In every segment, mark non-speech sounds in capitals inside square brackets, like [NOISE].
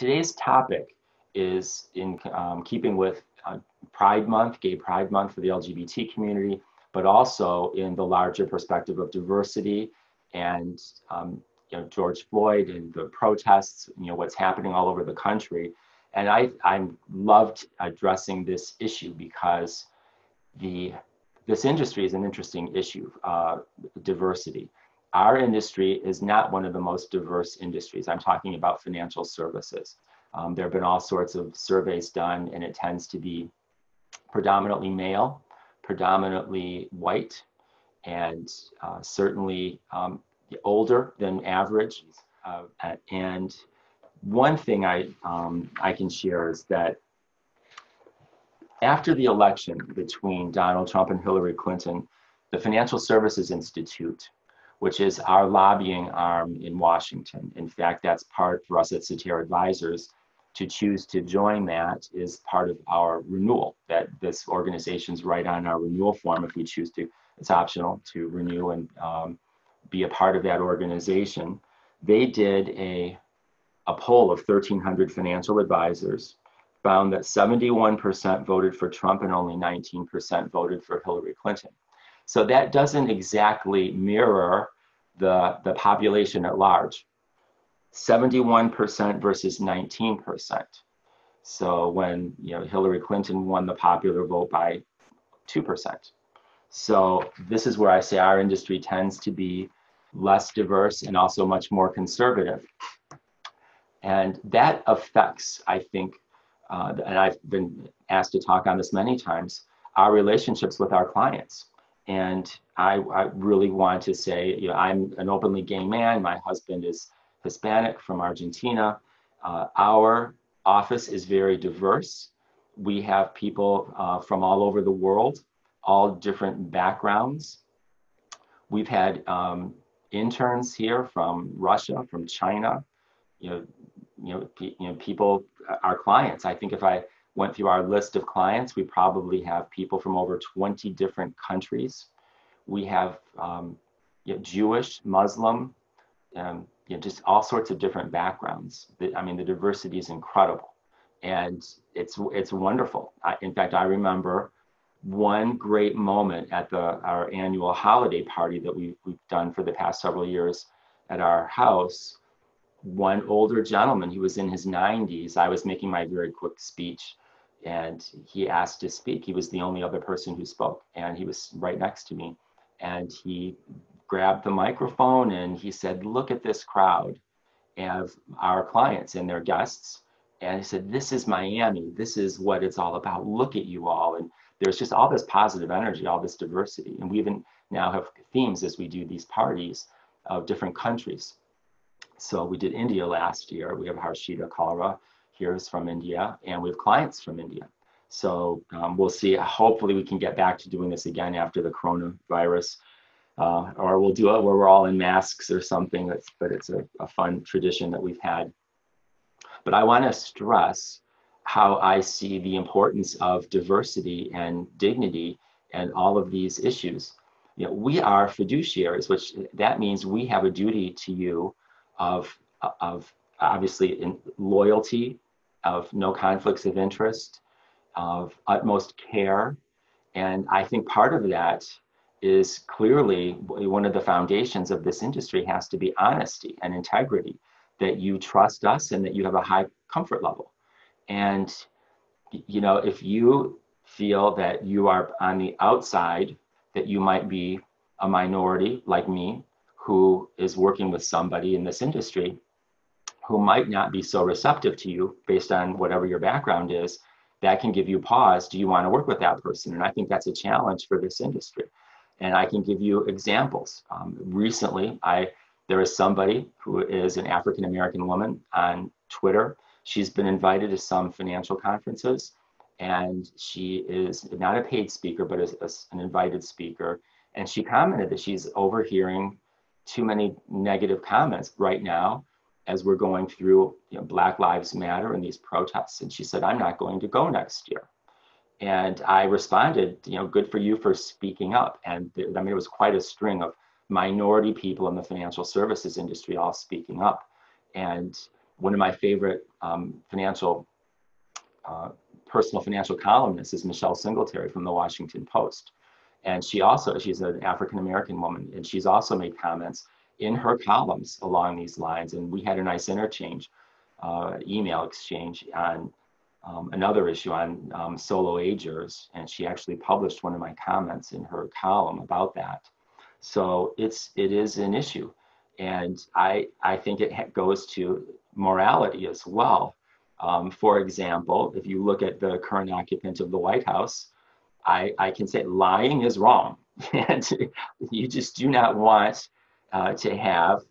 today's topic is in um, keeping with uh, Pride Month, Gay Pride Month for the LGBT community, but also in the larger perspective of diversity and um, you know George Floyd and the protests, you know what's happening all over the country. And I I loved addressing this issue because the this industry is an interesting issue, uh, diversity. Our industry is not one of the most diverse industries. I'm talking about financial services. Um, there have been all sorts of surveys done, and it tends to be predominantly male, predominantly white, and uh, certainly um, older than average. Uh, and one thing I, um, I can share is that after the election between Donald Trump and Hillary Clinton, the Financial Services Institute, which is our lobbying arm in Washington, in fact, that's part for us at Cetera Advisors, to choose to join that is part of our renewal, that this organization's right on our renewal form if we choose to. It's optional to renew and um, be a part of that organization. They did a, a poll of 1,300 financial advisors found that 71% voted for Trump and only 19% voted for Hillary Clinton. So that doesn't exactly mirror the, the population at large. 71% versus 19%. So when you know Hillary Clinton won the popular vote by 2%. So this is where I say our industry tends to be less diverse and also much more conservative. And that affects, I think, uh, and I've been asked to talk on this many times, our relationships with our clients. And I, I really want to say, you know, I'm an openly gay man. My husband is Hispanic from Argentina. Uh, our office is very diverse. We have people uh, from all over the world, all different backgrounds. We've had um, interns here from Russia, from China, you know, you know, you know, people, our clients. I think if I went through our list of clients, we probably have people from over 20 different countries. We have um, you know, Jewish, Muslim, um, you know, just all sorts of different backgrounds. I mean, the diversity is incredible, and it's it's wonderful. I, in fact, I remember one great moment at the our annual holiday party that we've, we've done for the past several years at our house one older gentleman he was in his 90s i was making my very quick speech and he asked to speak. He was the only other person who spoke and he was right next to me. And he grabbed the microphone and he said look at this crowd of our clients and their guests. And he said this is miami. This is what it's all about. Look at you all. And there's just all this positive energy, all this diversity. And we even now have themes as we do these parties of different countries. So we did India last year. We have Harshita Kalra here is from India, and we have clients from India. So um, we'll see. Hopefully, we can get back to doing this again after the coronavirus, uh, or we'll do it where we're all in masks or something. That's, but it's a, a fun tradition that we've had. But I want to stress how I see the importance of diversity and dignity and all of these issues. You know, we are fiduciaries, which that means we have a duty to you of, of obviously in loyalty, of no conflicts of interest, of utmost care. And I think part of that is clearly one of the foundations of this industry has to be honesty and integrity, that you trust us and that you have a high comfort level. And, you know, if you feel that you are on the outside, that you might be a minority like me who is working with somebody in this industry who might not be so receptive to you based on whatever your background is, that can give you pause. Do you want to work with that person? And I think that's a challenge for this industry. And I can give you examples. Um, recently, I there is somebody who is an African American woman on Twitter She's been invited to some financial conferences, and she is not a paid speaker, but is an invited speaker. And she commented that she's overhearing too many negative comments right now as we're going through you know, Black Lives Matter and these protests. And she said, I'm not going to go next year. And I responded, you know, good for you for speaking up. And th- I mean, it was quite a string of minority people in the financial services industry all speaking up. And one of my favorite um, financial, uh, personal financial columnists is Michelle Singletary from the Washington Post. And she also, she's an African American woman, and she's also made comments in her columns along these lines. And we had a nice interchange, uh, email exchange on um, another issue on um, solo agers, and she actually published one of my comments in her column about that. So it's it is an issue, and I I think it goes to morality as well. Um, for example, if you look at the current occupant of the White House, I, I can say lying is wrong, [LAUGHS] and you just do not want uh, to have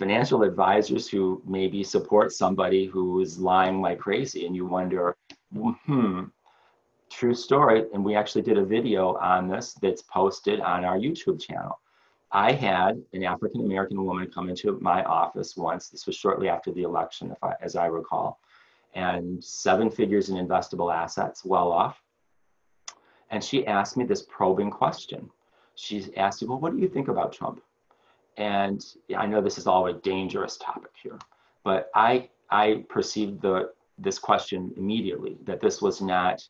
financial advisors who maybe support somebody who is lying like crazy and you wonder hmm true story. And we actually did a video on this that's posted on our youtube channel. I had an african american woman come into my office once. This was shortly after the election if I, as i recall. And seven figures in investable assets well off and she asked me this probing question she asked me well what do you think about trump and I know this is all a dangerous topic here, but I I perceived the this question immediately that this was not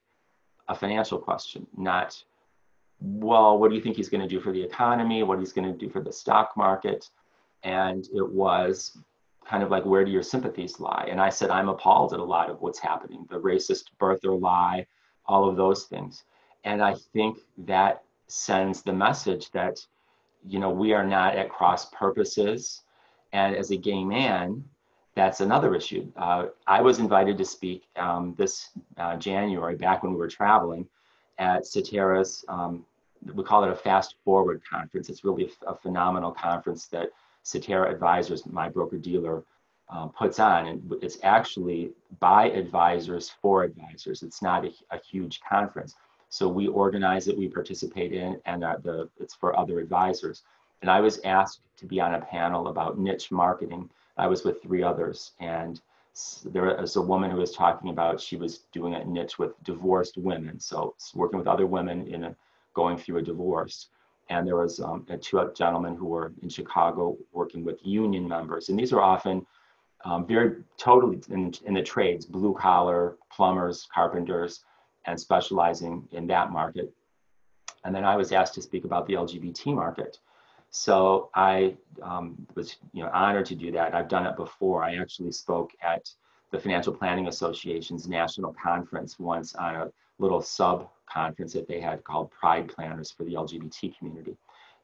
a financial question, not well, what do you think he's going to do for the economy? What he's going to do for the stock market? And it was kind of like, where do your sympathies lie? And I said, I'm appalled at a lot of what's happening, the racist birther lie, all of those things. And I think that sends the message that you know, we are not at cross purposes. And as a gay man, that's another issue. Uh, I was invited to speak um, this uh, January, back when we were traveling, at Cetera's, um, we call it a fast forward conference. It's really a, phenomenal conference that Cetera Advisors, my broker dealer, uh, puts on. And it's actually by advisors for advisors. It's not a, a huge conference. So we organize it, we participate in, and the, it's for other advisors. And I was asked to be on a panel about niche marketing. I was with three others, and there was a woman who was talking about she was doing a niche with divorced women, so working with other women in a, going through a divorce. And there was um, two gentlemen who were in Chicago working with union members, and these are often um, very totally in, in the trades, blue collar plumbers, carpenters, and specializing in that market. And then I was asked to speak about the LGBT market. So I um, was you know, honored to do that. I've done it before. I actually spoke at the Financial Planning Association's national conference once on a little sub conference that they had called Pride Planners for the LGBT community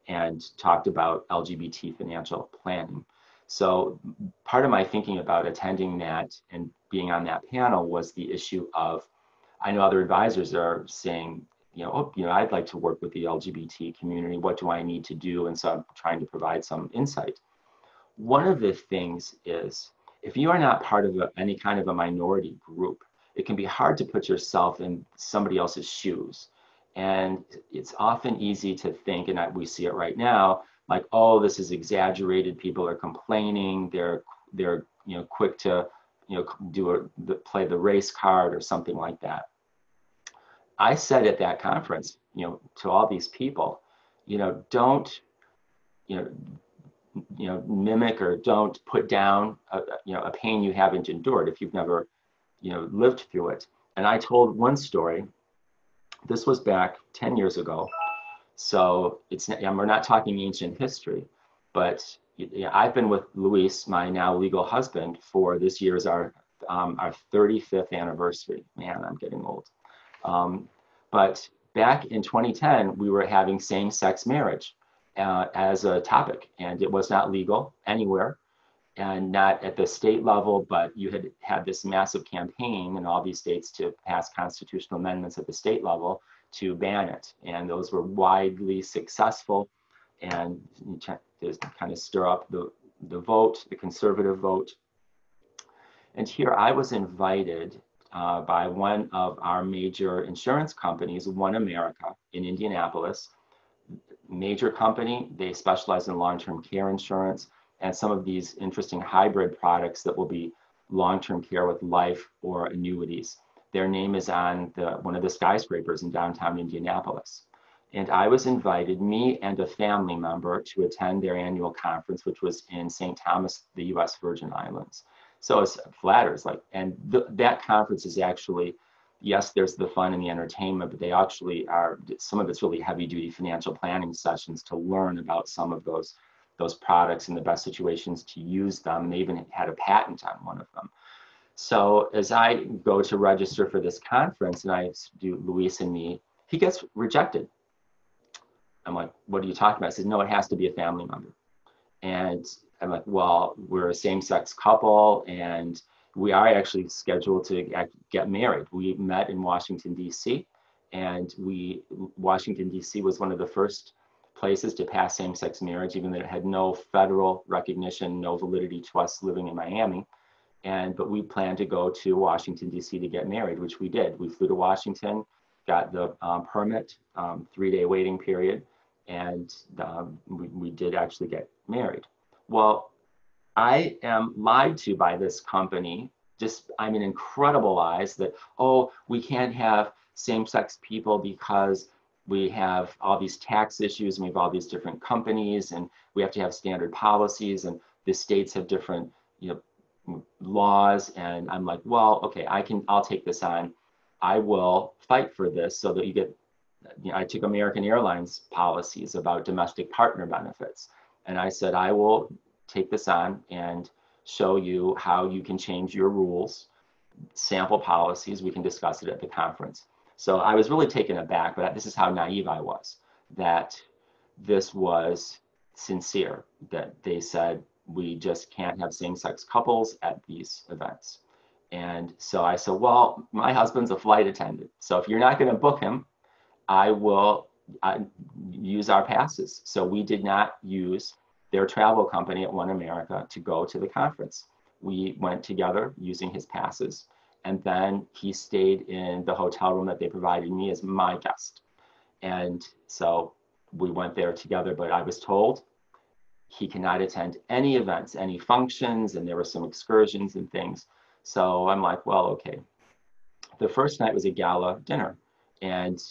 and talked about LGBT financial planning. So part of my thinking about attending that and being on that panel was the issue of I know other advisors are saying, you know, oh, you know, I'd like to work with the LGBT community. What do I need to do? And so I'm trying to provide some insight. One of the things is if you are not part of a, any kind of a minority group, it can be hard to put yourself in somebody else's shoes. And it's often easy to think, and we see it right now, like, oh, this is exaggerated. People are complaining. They're they're you know quick to you know, do a, play the race card or something like that. I said at that conference, you know, to all these people, you know, don't, you know, you know, mimic or don't put down, a, you know, a pain you haven't endured if you've never, you know, lived through it. And I told one story. This was back 10 years ago. So it's, we're not talking ancient history, but yeah, I've been with Luis, my now legal husband, for this year's our um, our 35th anniversary. Man, I'm getting old. Um, but back in 2010, we were having same-sex marriage uh, as a topic, and it was not legal anywhere, and not at the state level. But you had had this massive campaign in all these states to pass constitutional amendments at the state level to ban it, and those were widely successful. And to kind of stir up the, the vote, the conservative vote. And here I was invited uh, by one of our major insurance companies, One America in Indianapolis. Major company, they specialize in long-term care insurance and some of these interesting hybrid products that will be long-term care with life or annuities. Their name is on the, one of the skyscrapers in downtown Indianapolis and I was invited, me and a family member, to attend their annual conference, which was in St. Thomas, the US Virgin Islands. So it's flatters like, and th- that conference is actually, yes, there's the fun and the entertainment, but they actually are some of it's really heavy duty financial planning sessions to learn about some of those those products and the best situations to use them. They even had a patent on one of them. So as I go to register for this conference and I do Luis and me, he gets rejected. I'm like, what are you talking about? I said, no, it has to be a family member. And I'm like, well, we're a same sex couple and we are actually scheduled to get married. We met in Washington, D.C. And we, Washington, D.C. was one of the first places to pass same sex marriage, even though it had no federal recognition, no validity to us living in Miami. And, but we planned to go to Washington, D.C. to get married, which we did. We flew to Washington, got the um, permit, um, three day waiting period, and um, we, we did actually get married. Well, I am lied to by this company. Just, I'm in incredible lies that, oh, we can't have same sex people because we have all these tax issues and we have all these different companies and we have to have standard policies and the states have different you know laws. And i'm like well okay i can i'll take this on. I will fight for this so that you get you know, i took american airlines policies about domestic partner benefits and i said i will take this on and show you how you can change your rules sample policies we can discuss it at the conference so I was really taken aback, but this is how naive I was that this was sincere, that they said, we just can't have same sex couples at these events. And so I said, well, my husband's a flight attendant. So if you're not going to book him, I will uh, use our passes. So we did not use their travel company at One America to go to the conference. We went together using his passes and then he stayed in the hotel room that they provided me as my guest. And so we went there together, but I was told he cannot attend any events, any functions, and there were some excursions and things. So I'm like, well, okay. The first night was a gala dinner, and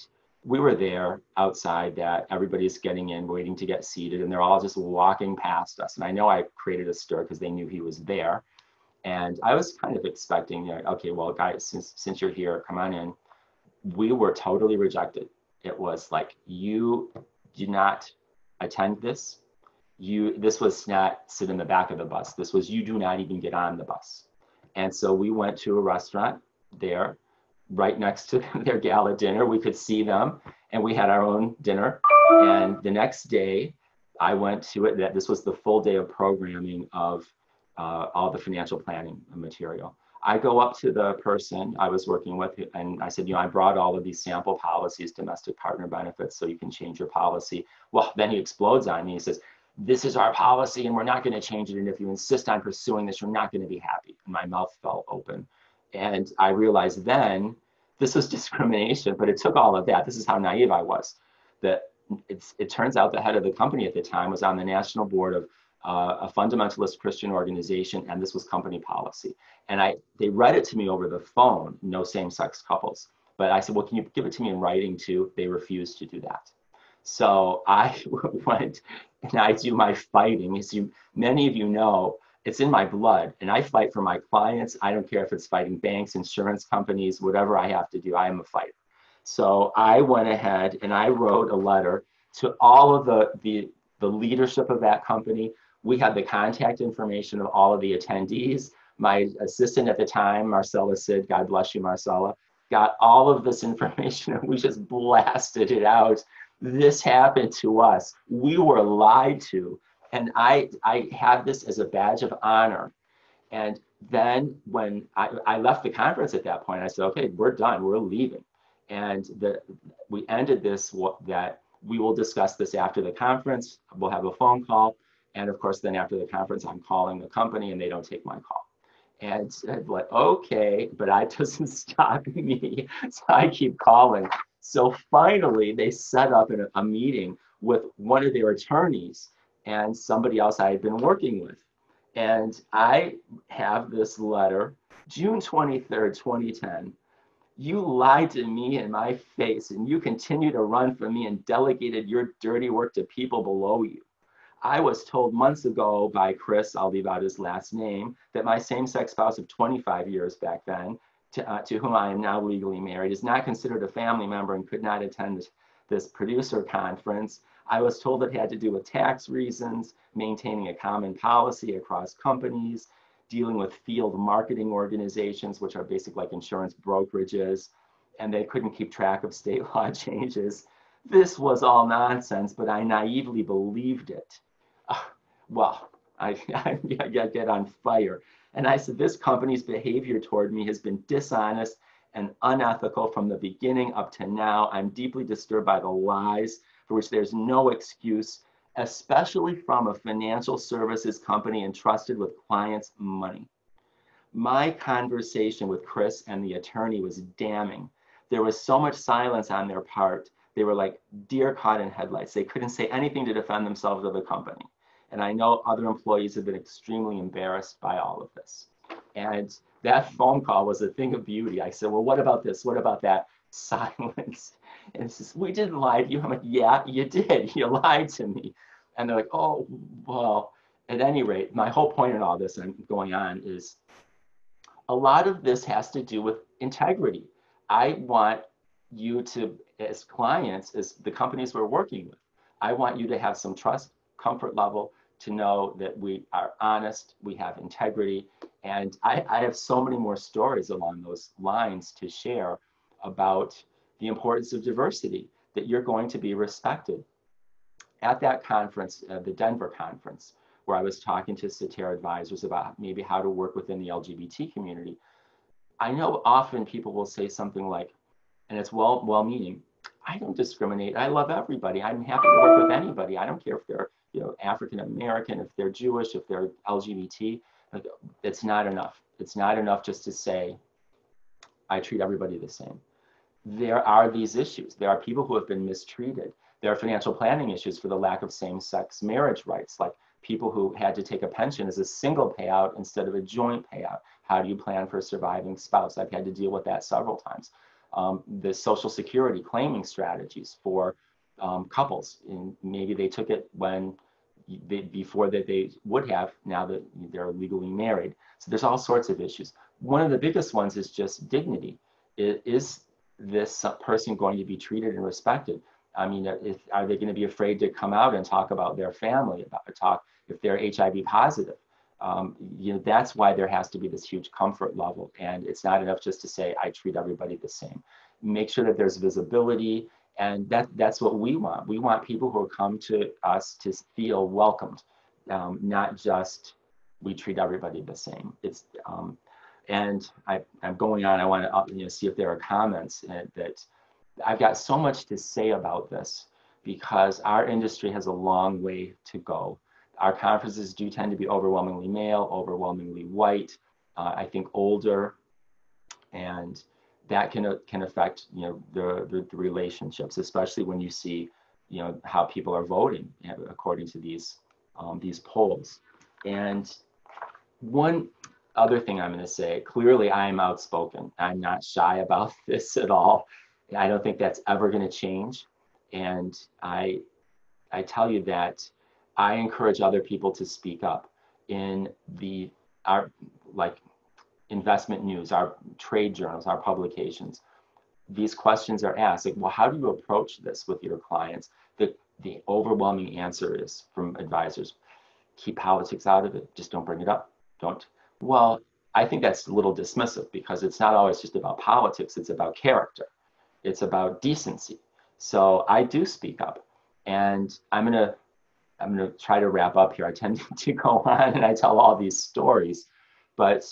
we were there outside that everybody's getting in, waiting to get seated, and they're all just walking past us. And I know I created a stir because they knew he was there. And I was kind of expecting, you know, okay, well, guys, since since you're here, come on in. We were totally rejected. It was like you do not attend this. You this was not sit in the back of the bus. This was you do not even get on the bus. And so we went to a restaurant there, right next to [LAUGHS] their gala dinner. We could see them, and we had our own dinner. And the next day, I went to it. That this was the full day of programming of uh, all the financial planning material. I go up to the person I was working with and I said, you know, I brought all of these sample policies, domestic partner benefits, so you can change your policy. Well, then he explodes on me. He says, this is our policy and we're not going to change it. And if you insist on pursuing this, you're not going to be happy. And my mouth fell open. And I realized then this was [LAUGHS] discrimination, but it took all of that. This is how naive I was. That it's, it turns out the head of the company at the time was on the national board of uh, a fundamentalist Christian organization, and this was company policy. And I, they read it to me over the phone, no same-sex couples. But I said, well, can you give it to me in writing too? They refused to do that. So I [LAUGHS] went and I do my fighting. As you, many of you know, it's in my blood, and I fight for my clients. I don't care if it's fighting banks, insurance companies, whatever I have to do. I am a fighter. So I went ahead and I wrote a letter to all of the the, the leadership of that company, we had the contact information of all of the attendees. My assistant at the time, Marcella Sid, God bless you, Marcella, got all of this [LAUGHS] information and we just blasted it out. This happened to us. We were lied to. And I, I have this as a badge of honor. And then when I, I left the conference at that point, I said, okay, we're done, we're leaving. And the, we ended this that we will discuss this after the conference. We'll have a phone call. And of course, then after the conference, I'm calling the company and they don't take my call. And said, like, okay, but that [LAUGHS] doesn't stop me. So I keep calling. So finally, they set up a, a meeting with one of their attorneys and somebody else I had been working with. And I have this letter, June 23rd, 2010. You lied to me in my face and you continue to run from me and delegated your dirty work to people below you. I was told months ago by Chris, I'll leave out his last name, that my same sex spouse of 25 years back then, to, uh, to whom I am now legally married, is not considered a family member and could not attend this, this producer conference. I was told it had to do with tax reasons, maintaining a common policy across companies, dealing with field marketing organizations, which are basically like insurance brokerages, and they couldn't keep track of state [LAUGHS] law changes. This was all nonsense, but I naively believed it. Uh, well, I, [LAUGHS] I, I get on fire. And I said, this company's behavior toward me has been dishonest and unethical from the beginning up to now. I'm deeply disturbed by the lies for which there's no excuse, especially from a financial services company entrusted with clients' money. My conversation with Chris and the attorney was damning. There was so much silence on their part. They were like deer caught in headlights. They couldn't say anything to defend themselves or the company. And I know other employees have been extremely embarrassed by all of this. And that phone call was a thing of beauty. I said, well, what about this? What about that? [LAUGHS] Silence. And says, we didn't lie to you. I'm like, yeah, you did. [LAUGHS] You lied to me. And they're like, oh, well, at any rate, my whole point in all this and going on is a lot of this has to do with integrity. I want you to, as clients, as the companies we're working with, I want you to have some trust, comfort level to know that we are honest, we have integrity. And I, I have so many more stories along those lines to share about the importance of diversity, that you're going to be respected. At that conference, uh, the Denver conference, where I was talking to Cetera advisors about maybe how to work within the LGBT community, I know often people will say something like, and it's well well meaning, I don't discriminate. I love everybody. I'm happy to work with anybody. I don't care if they're you know African American, if they're Jewish, if they're LGBT. Like, it's not enough. It's not enough just to say I treat everybody the same. There are these issues. There are people who have been mistreated. There are financial planning issues for the lack of same-sex marriage rights, like people who had to take a pension as a single payout instead of a joint payout. How do you plan for a surviving spouse? I've had to deal with that several times. Um, the Social Security claiming strategies for um, couples, and maybe they took it when they, before that they would have now that they're legally married. So there's all sorts of issues. One of the biggest ones is just dignity. Is this person going to be treated and respected? I mean, if, are they going to be afraid to come out and talk about their family, about talk if they're HIV positive? Um, you know, that's why there has to be this huge comfort level. And it's not enough just to say, I treat everybody the same. Make sure that there's visibility and that that's what we want. We want people who come to us to feel welcomed, um, not just we treat everybody the same. It's um, and I, am going on. I want to uh, you know, see if there are comments uh, that I've got so much to say about this because our industry has a long way to go. Our conferences do tend to be overwhelmingly male, overwhelmingly white. Uh, I think older, and that can uh, can affect you know the, the, the relationships, especially when you see you know how people are voting according to these um, these polls. And one other thing I'm going to say, clearly I'm outspoken. I'm not shy about [LAUGHS] this at all. I don't think that's ever going to change. And I I tell you that I encourage other people to speak up in the our like investment news, our trade journals, our publications, these questions are asked like, well, how do you approach this with your clients? The, the overwhelming answer is from advisors, keep politics out of it. Just don't bring it up. Don't. Well, I think that's a little dismissive because it's not always just about politics. It's about character. It's about decency. So I do speak up and I'm going to, I'm going to try to wrap up here. I tend [LAUGHS] to go on and I tell all these stories, but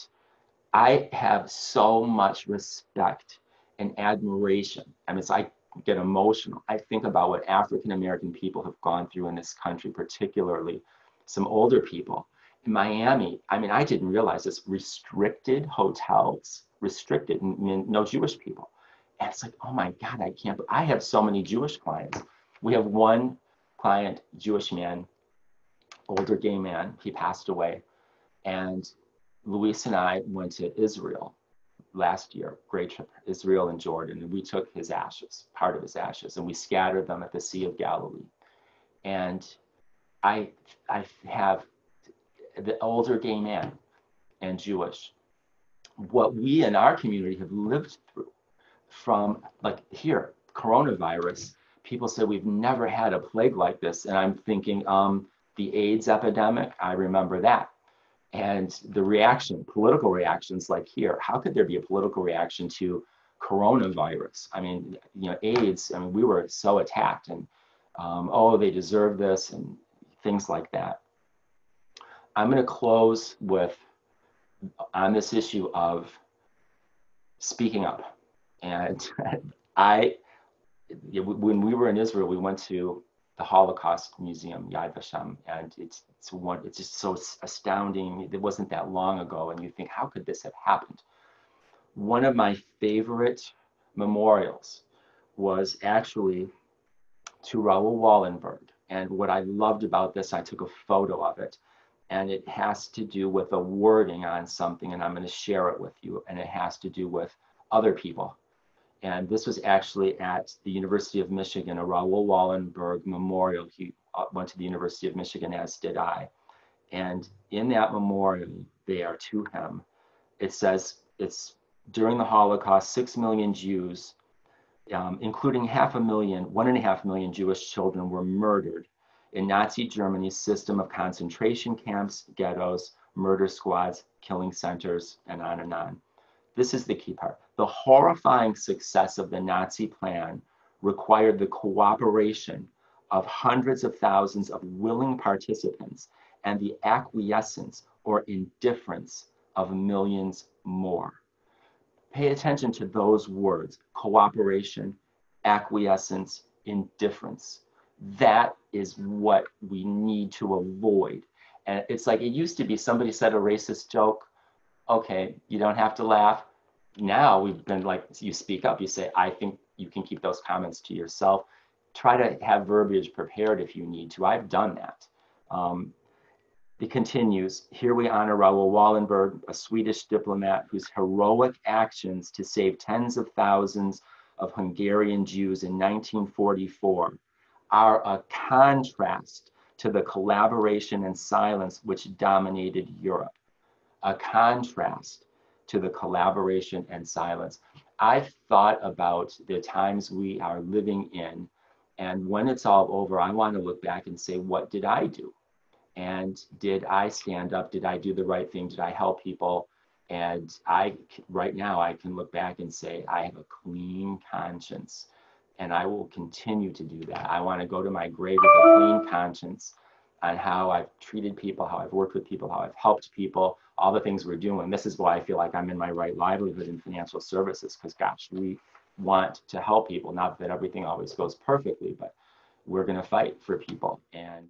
I have so much respect and admiration. I mean, it's, I get emotional. I think about what African American people have gone through in this country, particularly some older people. Miami, I mean, I didn't realize this restricted hotels, restricted, no Jewish people. And it's like, oh my God, I can't. I have so many Jewish clients. We have one client, Jewish man, older gay man. He passed away. And Luis and I went to Israel last year, great trip, Israel and Jordan, and we took his ashes, part of his ashes, and we scattered them at the Sea of Galilee. And I, I have the older gay man and Jewish. What we in our community have lived through from like here, coronavirus, people say we've never had a plague like this. And I'm thinking, um, the AIDS epidemic, I remember that. And the reaction, political reactions like here, how could there be a political reaction to coronavirus? I mean, you know, AIDS, I mean, we were so attacked and, um, oh, they deserve this and things like that. I'm going to close with on this issue of speaking up. And [LAUGHS] I, when we were in Israel, we went to the Holocaust Museum, Yad Vashem, and it's it's one it's just so astounding. It wasn't that long ago, and you think, how could this have happened? One of my favorite memorials was actually to Raoul Wallenberg. And what I loved about this, I took a photo of it, and it has to do with a wording on something, and I'm going to share it with you. And it has to do with other people and this was actually at the University of Michigan, a Raoul Wallenberg memorial. He uh, went to the University of Michigan, as did I. And in that memorial there to him, it says it's during the Holocaust, six million Jews, um, including half a million, one and a half million Jewish children were murdered in Nazi Germany's system of concentration camps, ghettos, murder squads, killing centers, and on and on. This is the key part. The horrifying success of the Nazi plan required the cooperation of hundreds of thousands of willing participants and the acquiescence or indifference of millions more. Pay attention to those words cooperation, acquiescence, indifference. That is what we need to avoid. And it's like it used to be somebody said a racist joke okay, you don't have to laugh. Now we've been like, you speak up, you say, I think you can keep those comments to yourself. Try to have verbiage prepared if you need to. I've done that. Um, it continues, here we honor Raoul Wallenberg, a Swedish diplomat whose heroic actions to save tens of thousands of Hungarian Jews in 1944 are a uh, contrast to the collaboration and silence which dominated Europe a contrast to the collaboration and silence. I've thought about the times we are living in, and when it's all over, I want to look back and say, what did I do? And did I stand up? Did I do the right thing? Did I help people? And I, right now, I can look back and say, I have a clean conscience, and I will continue to do that. I want to go to my grave with a clean conscience on how I've treated people, how I've worked with people, how I've helped people, all the things we're doing. This is why I feel like I'm in my right livelihood in financial services because, gosh, we want to help people. Not that everything always goes perfectly, but we're going to fight for people. And